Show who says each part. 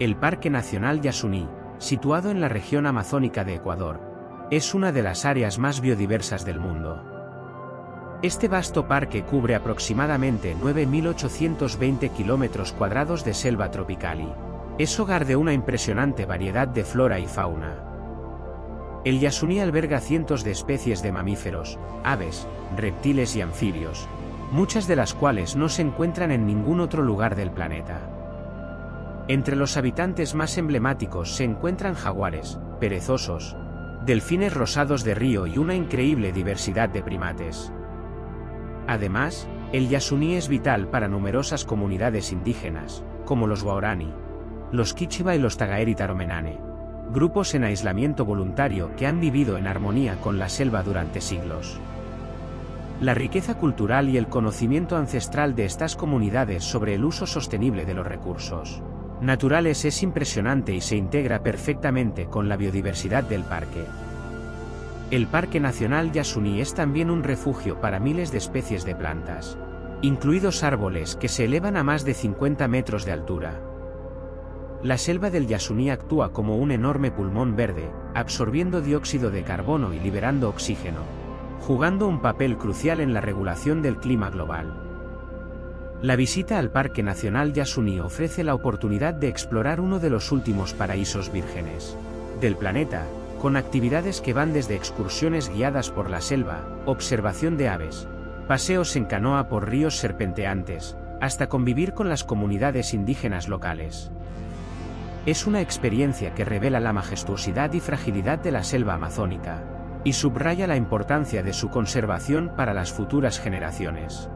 Speaker 1: El Parque Nacional Yasuní, situado en la región amazónica de Ecuador, es una de las áreas más biodiversas del mundo. Este vasto parque cubre aproximadamente 9.820 kilómetros cuadrados de selva tropical y es hogar de una impresionante variedad de flora y fauna. El Yasuní alberga cientos de especies de mamíferos, aves, reptiles y anfibios, muchas de las cuales no se encuentran en ningún otro lugar del planeta. Entre los habitantes más emblemáticos se encuentran jaguares, perezosos, delfines rosados de río y una increíble diversidad de primates. Además, el Yasuní es vital para numerosas comunidades indígenas, como los Guarani, los Kichiba y los Tagaeri Taromenane, grupos en aislamiento voluntario que han vivido en armonía con la selva durante siglos. La riqueza cultural y el conocimiento ancestral de estas comunidades sobre el uso sostenible de los recursos naturales es impresionante y se integra perfectamente con la biodiversidad del parque. El Parque Nacional Yasuní es también un refugio para miles de especies de plantas, incluidos árboles que se elevan a más de 50 metros de altura. La selva del Yasuní actúa como un enorme pulmón verde, absorbiendo dióxido de carbono y liberando oxígeno, jugando un papel crucial en la regulación del clima global. La visita al Parque Nacional Yasuní ofrece la oportunidad de explorar uno de los últimos paraísos vírgenes del planeta, con actividades que van desde excursiones guiadas por la selva, observación de aves, paseos en canoa por ríos serpenteantes, hasta convivir con las comunidades indígenas locales. Es una experiencia que revela la majestuosidad y fragilidad de la selva amazónica, y subraya la importancia de su conservación para las futuras generaciones.